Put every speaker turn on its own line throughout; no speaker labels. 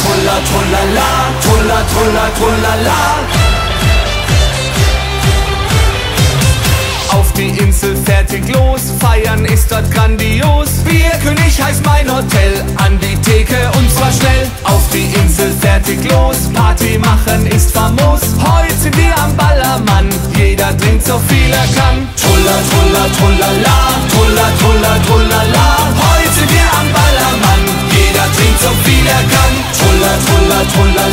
trulla, trullala, trulla, trulla, trullala. Auf die Insel fertig los, feiern ist dort grandios. Bierkönig heißt mein Hotel, an die Theke und zwar schnell. Auf die Insel fertig los, Party machen ist famos. Heute sind wir am Ballermann, jeder trinkt so viel er kann. Trulla, trulla, trullala, trulla, trulla, Trulla, trulla, trullala,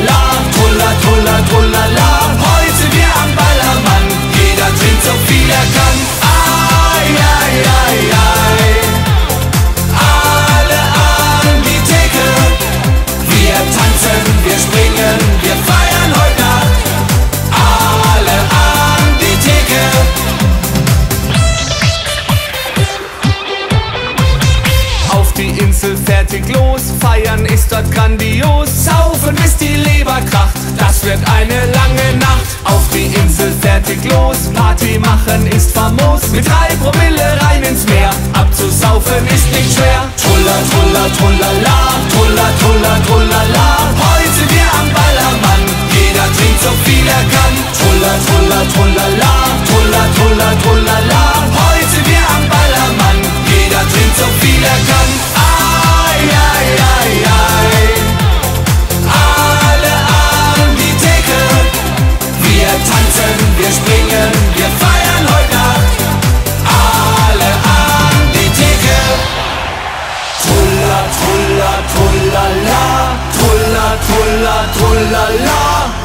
Los, feiern ist dort grandios. Saufen bis die Leber kracht, das wird eine lange Nacht. Auf die Insel fertig los, Party machen ist famos. Mit drei Promille rein ins Meer, abzusaufen ist nicht schwer. Trulla, trulla, trullala, trulla, trulla, trulla, trulla, trullala.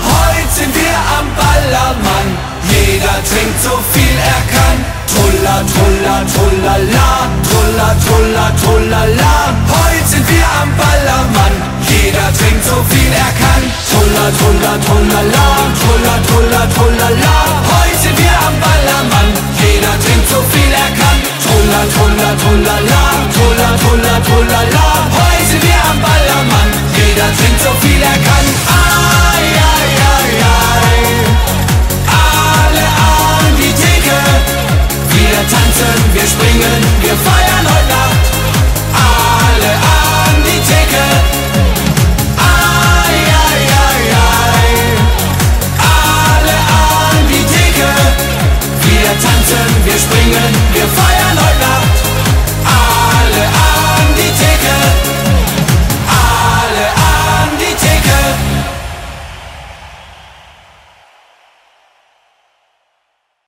Heute sind wir am Ballermann, jeder trinkt so viel er kann. Trulla, trulla, trullala, trulla, trulla, trullala. Heute sind wir am Ballermann, jeder trinkt so viel er kann. Trulla, trulla, trullala, trulla, trulla, trullala. Heute sind wir am Ballermann, jeder trinkt so viel er kann. Trulla, trulla, trullala, trulla, trulla, trullala. Heute sind wir am Ballermann, jeder trinkt so viel wir springen, wir feiern heute Nacht.